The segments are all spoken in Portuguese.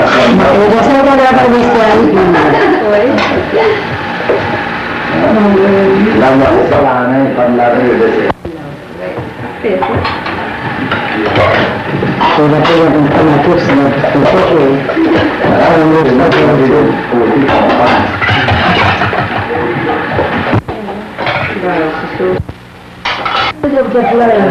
Yo sé que había previsto ahí. La mujer es con la red. Tôi đã có một cái mà tôi sẽ làm tôi tốt rồi. Đã là người đã có một cái của cái phòng ba. Tôi đã có một cái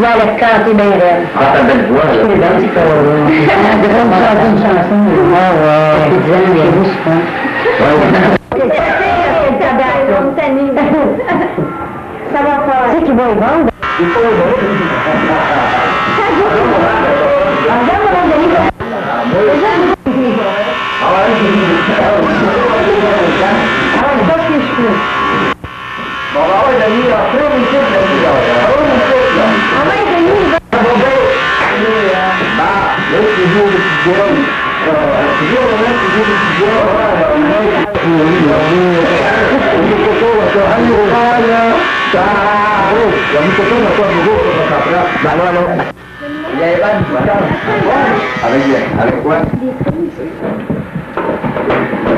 pas loin. Non, le camp, c'est bien raide. À ta belle voix là. C'est bien, c'est pas On devrait me chanter une chanson. Ah ouais. C'est bien, mais vous, je pense. Ça va pas. Tu sais qu'ils vont y vendre. Ah, c'est pas لقيت جوجل التجارة التجارة ما تجوز التجارة يا يابان A ver, a ver, ¿cuál?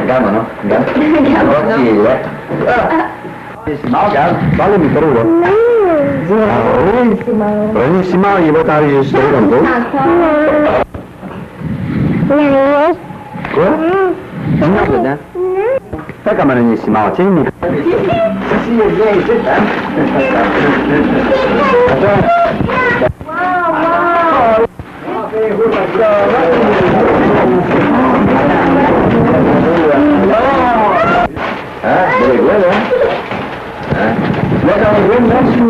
Gama, ¿no? Gama. Gama, ¿no? Sí, ¿verdad? Escuchad, vale mi perudo. 啊，我们尼西猫，我们尼西猫，你们大人就喜欢狗。啥子？奶牛？狗？什么狗呢？奶牛。它干嘛呢？尼西猫，真尼。西西爷爷，你咋？啊！哇哇！宝贝，好漂亮。啊！对对对。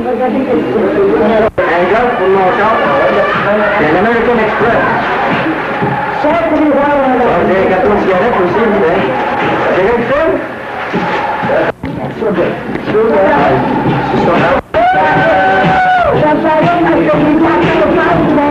Angle full out of the American Express. They get to see it, to see it. They get to Sugar. Sugar. Sugar. Sugar. Sugar. Sugar. Sugar. Sugar.